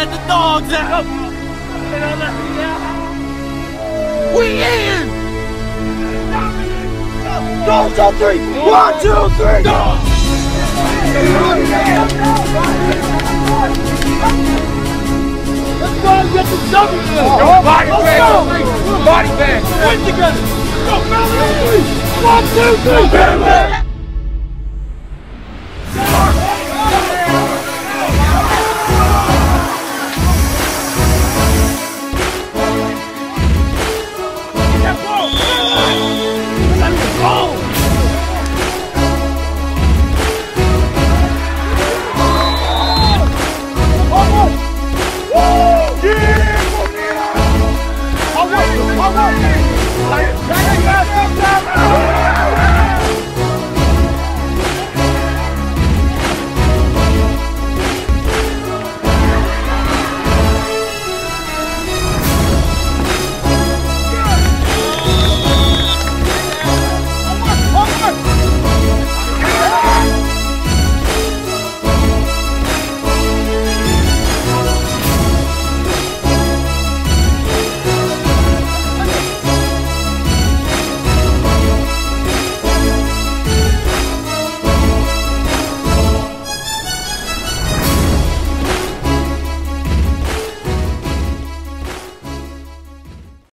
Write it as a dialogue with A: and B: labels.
A: let the dogs out. We in. Dogs on three. One, two, three. Dogs. Let's go and get the W.
B: Go, body bag. Body bag.
A: Win together. Go, Valley. One, two, three. Kom op! Zij zijn